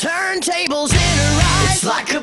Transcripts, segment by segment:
turntables in her eyes. It's like a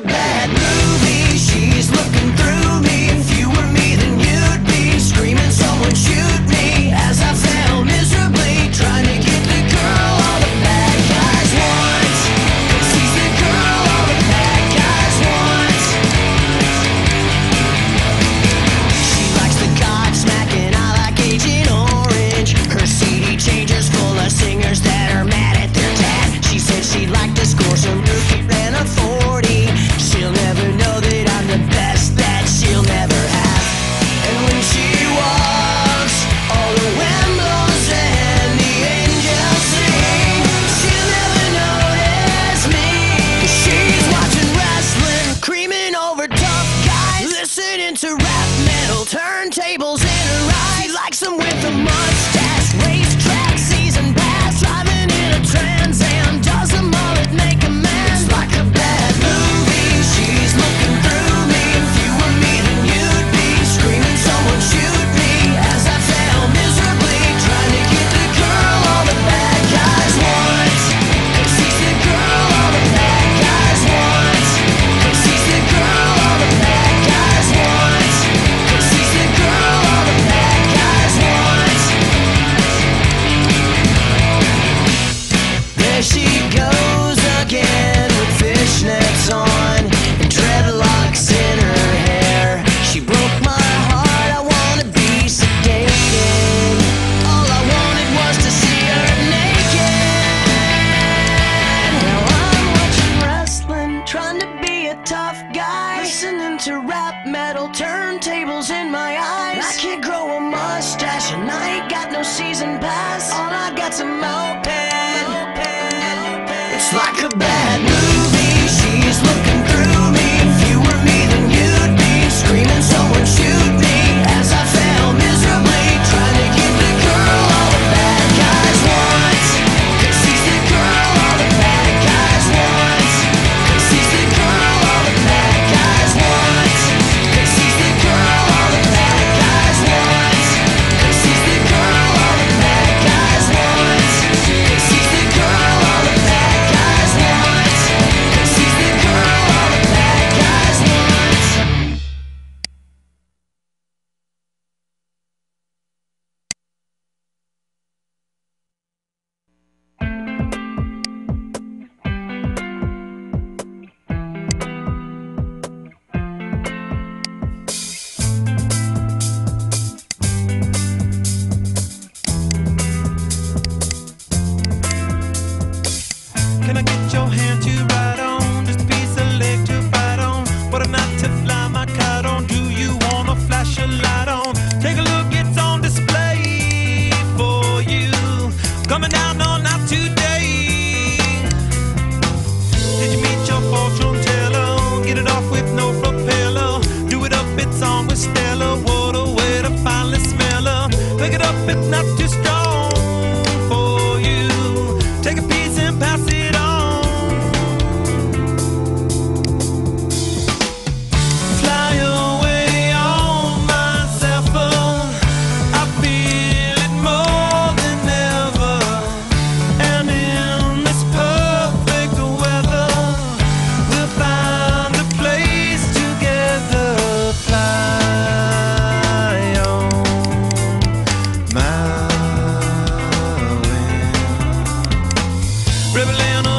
I can't grow a mustache and I ain't got no season pass. All I got's a moped. moped. It's like a bad.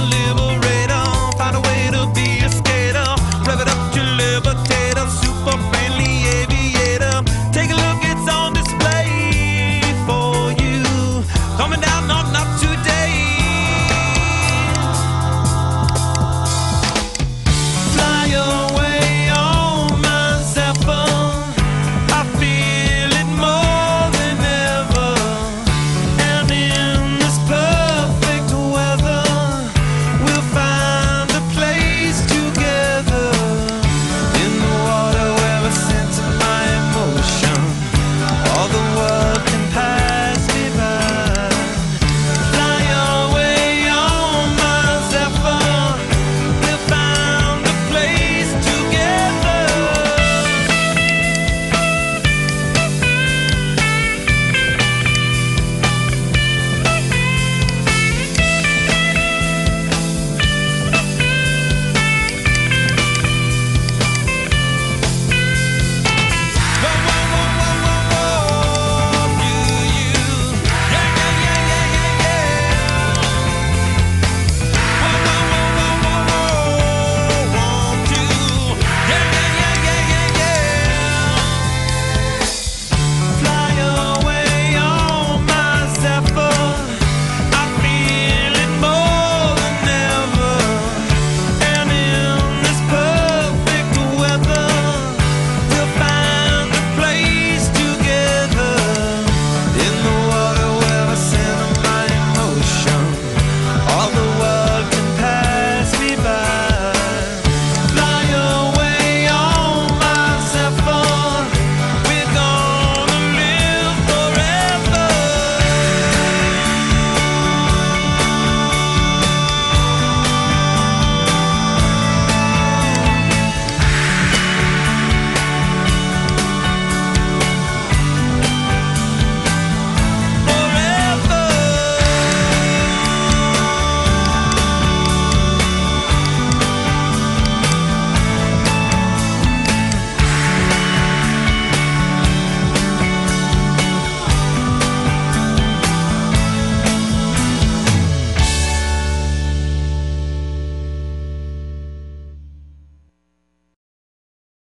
live